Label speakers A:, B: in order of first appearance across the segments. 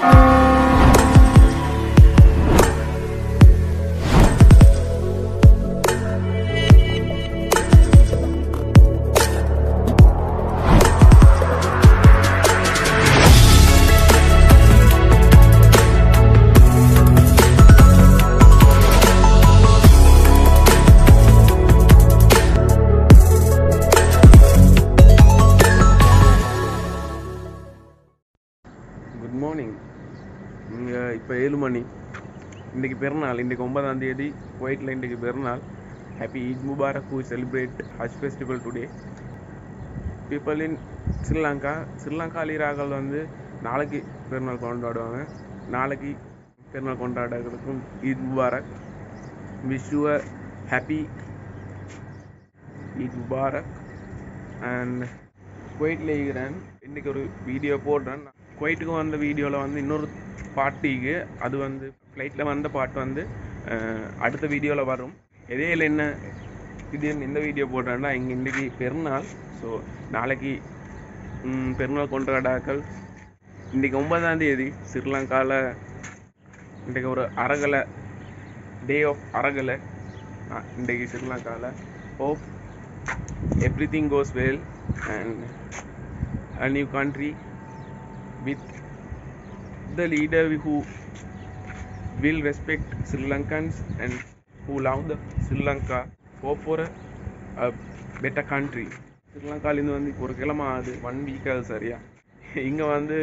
A: Oh. Good morning இங்கே இப்போ ஏழு மணி இன்றைக்கி பிறநாள் இன்றைக்கி ஒன்பதாம் தேதி குவைட்டில் இன்றைக்கி பிறநாள் happy Eid Mubarak who celebrate Hajj festival today people in Sri Lanka ஸ்ரீலங்காலிராக்கள் வந்து நாளைக்கு பெருநாள் கொண்டாடுவாங்க. நாளைக்கு பெருநாள் கொண்டாடுறதுக்கும் Eid Mubarak wish you a happy Eid Mubarak and குவைட்டில் இருக்கிறேன். இன்றைக்கி ஒரு வீடியோ போடுறேன். குவைட்டுக்கு வந்த வீடியோவில் வந்து இன்னொரு பாட்டிக்கு அது வந்து ஃப்ளைட்டில் வந்த பாட்டு வந்து அடுத்த வீடியோவில் வரும். இடையில என்ன திடீர்னு இந்த வீடியோ போடுறேன்னா இங்கே இன்றைக்கி பெருநாள். ஸோ நாளைக்கு பெருநாள் கொண்டாடாக்கள். இன்றைக்கி ஒன்பதாம் தேதி ஸ்ரீலங்காவில் இன்றைக்கி ஒரு அரகலை டே ஆஃப் அரகலை. இன்றைக்கு ஸ்ரீலங்காவில் hope everything goes well and a new country with the leader who will respect Sri Lankans and who love the Sri Lanka hope for a, a better country. ஸ்ரீலங்காலேருந்து வந்து இப்போ ஒரு கிழமை ஆகுது. ஒன் வீக் ஆகுது சரியா இங்கே வந்து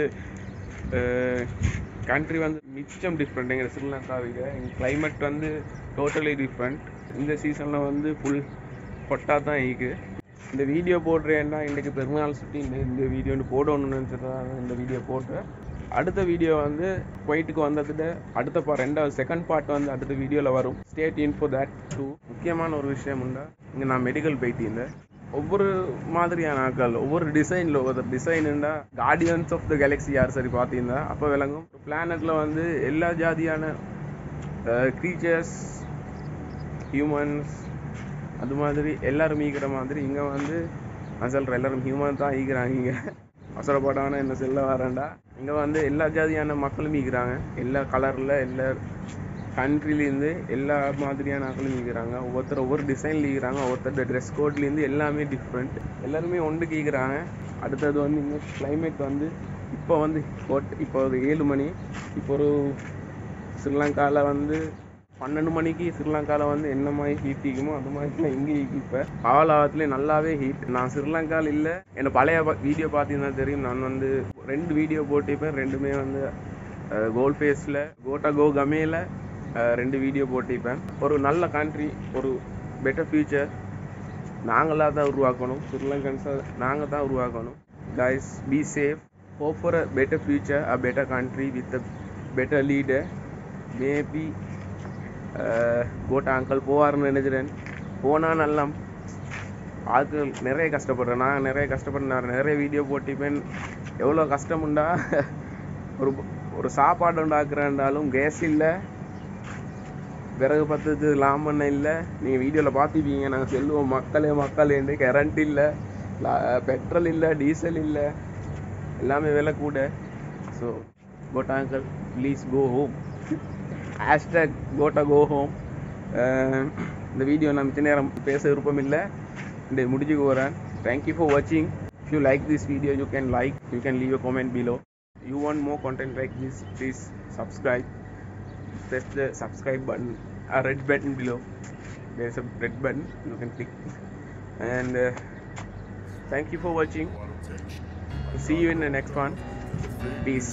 A: கண்ட்ரி வந்து மிச்சம் டிஃப்ரெண்ட் எங்கள் ஸ்ரீலங்காவிட எங்கள் கிளைமேட் வந்து டோட்டலி டிஃப்ரெண்ட் இந்த சீசனில் வந்து ஃபுல் ஹொட்டாக தான் இருக்கு. இந்த வீடியோ போடுறேன்னா இன்றைக்கி பெருநாள் சுற்றி இந்த இந்த வீடியோன்னு போடணும்னு நினச்சிட்டு தான் இந்த வீடியோ போட்டேன் அடுத்த வீடியோ வந்து குவைட்டுக்கு வந்ததுட்டு அடுத்த பா ரெண்டாவது செகண்ட் பார்ட் வந்து அடுத்த வீடியோவில் வரும். ஸ்டேட் இன்ஃபோ தேட் டூ முக்கியமான ஒரு விஷயம் உண்டா? இங்கே நான் மெடிக்கல் போயிட்டு இருந்தேன் ஒவ்வொரு மாதிரியான ஆட்கள் ஒவ்வொரு டிசைனில் ஒவ்வொரு டிசைனுண்டா கார்டியன்ஸ் ஆஃப் த கேலக்ஸி யார் சரி பார்த்தீங்கன்னா அப்போ விளங்கும். பிளானட்டில் வந்து எல்லா ஜாதியான க்ரீச்சர்ஸ் ஹியூமன்ஸ் அது மாதிரி எல்லாரும் ஈக்கிற மாதிரி இங்கே வந்து நான் சொல்கிறேன் எல்லாரும் ஹியூமன் தான் ஈக்கிறாங்க இங்கே அவசரப்படாமல் என்ன செல்ல வரேன்டா. இங்கே வந்து எல்லா ஜாதியான மக்களும் ஈக்கிறாங்க எல்லா கலரில் எல்லா கண்ட்ரிலேருந்து எல்லா மாதிரியான ஆக்களும் ஈக்கிறாங்க ஒவ்வொருத்தர் ஒவ்வொரு டிசைனில் ஈக்கிறாங்க ஒவ்வொருத்தர் ட்ரெஸ் கோட்லேருந்து எல்லாமே டிஃப்ரெண்ட் எல்லாருமே ஒன்று கீக்கிறாங்க அடுத்தது வந்து இங்கே கிளைமேட் வந்து இப்போ வந்து இப்போ ஒரு ஏழு மணி இப்போ ஒரு ஸ்ரீலங்காவில் வந்து பன்னெண்டு மணிக்கு ஸ்ரீலங்காவில் வந்து என்ன மாதிரி ஹீட் இருக்குமோ அது மாதிரி தான் இங்கே இப்போ காலாவத்துலேயே நல்லாவே ஹீட் நான் ஸ்ரீலங்காவில் இல்லை. என்னை பழைய வீடியோ பார்த்தீங்கன்னா தெரியும். நான் வந்து ரெண்டு வீடியோ போட்டிருப்பேன். ரெண்டுமே வந்து கோல் ஃபேஸில் கோட்டா கோ கமேல ரெண்டு வீடியோ போட்டிருப்பேன். ஒரு நல்ல கண்ட்ரி ஒரு பெட்டர் ஃபியூச்சர் நாங்களாக தான் உருவாக்கணும். ஸ்ரீலங்கன்ஸாக நாங்கள் தான் உருவாக்கணும். Guys be safe hope for a better future, a better country with a better leader maybe Gota uncle போவார்னு நினைக்கிறேன். போனால் நல்லா ஆட்கள் நிறைய கஷ்டப்படுறேன். நான் நிறைய கஷ்டப்படுறேன் நான் நிறைய வீடியோ போட்டிப்பேன் எவ்வளோ கஷ்டமுண்டா? ஒரு ஒரு சாப்பாடு உண்டாக்குறேன்டாலும் கேஸ் இல்லை. விறகு பத்துக்கு லாமண்ண இல்லை. நீங்கள் வீடியோவில் பார்த்துப்பீங்க நாங்கள் செல்லுவோம் மக்களே மக்களேண்டு கரண்ட் இல்லை. பெட்ரோல் இல்லை டீசல் இல்லை. எல்லாமே விலை கூட. So but uncle please go home hashtag quota go home இந்த வீடியோ நான் மிச்ச நேரம் பேச விருப்பம் இல்லை இந்த முடிஞ்சுக்க போகிறேன் தேங்க்யூ ஃபார் வாட்சிங் if you like this video you can like you can leave a comment below you want more content like this please subscribe press the subscribe button a red button below there's a red button you can click and uh, thank you for watching see you in the next one peace